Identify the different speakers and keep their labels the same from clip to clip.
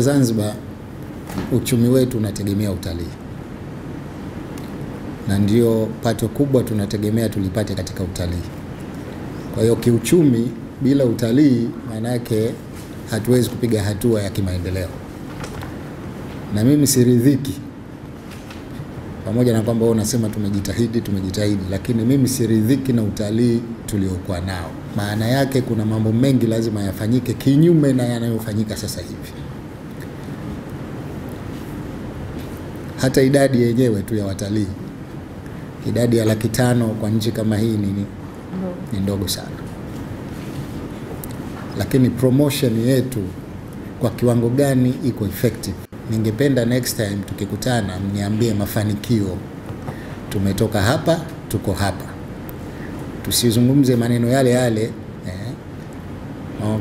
Speaker 1: Zanzibar uchumi wetu unategemea utalii, na ndio pato kubwa tunategemea tulipate katika utalii. Kwa hiyo kiuchumi, bila utalii, maana yake hatuwezi kupiga hatua ya kimaendeleo, na mimi siridhiki, pamoja na kwamba unasema tumejitahidi, tumejitahidi, lakini mimi siridhiki na utalii tuliokuwa nao. Maana yake kuna mambo mengi lazima yafanyike kinyume na yanayofanyika sasa hivi. Hata idadi yenyewe tu ya watalii, idadi ya laki tano kwa nchi kama hii ni, ni ndogo sana, lakini promotion yetu kwa kiwango gani iko effective? Ningependa next time tukikutana, mniambie mafanikio, tumetoka hapa, tuko hapa, tusizungumze maneno yale yale eh,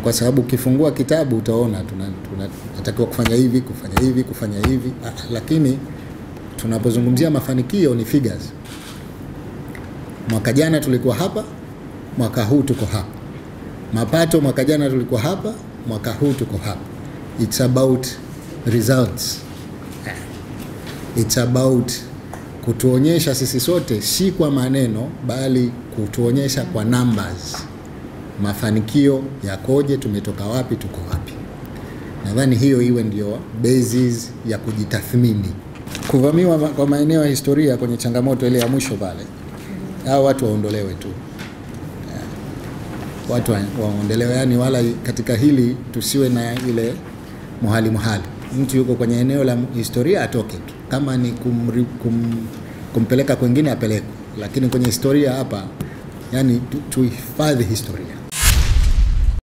Speaker 1: kwa sababu ukifungua kitabu utaona tunatakiwa tuna, kufanya hivi kufanya hivi kufanya hivi. Ah, lakini tunapozungumzia mafanikio ni figures. Mwaka jana tulikuwa hapa, mwaka huu tuko hapa. Mapato mwaka jana tulikuwa hapa, mwaka huu tuko hapa. It's about results. It's about kutuonyesha sisi sote, si kwa maneno, bali kutuonyesha kwa numbers, mafanikio yakoje, tumetoka wapi, tuko wapi. Nadhani hiyo iwe ndio basis ya kujitathmini kuvamiwa kwa maeneo ya historia kwenye changamoto ile ya mwisho pale, hao watu waondolewe tu, watu waondolewe, yani wala katika hili tusiwe na ile muhali muhali. Mtu yuko kwenye eneo la historia atoke tu, kama ni kumri, kum, kumpeleka kwengine apelekwe, lakini kwenye historia hapa, yani tuhifadhi historia.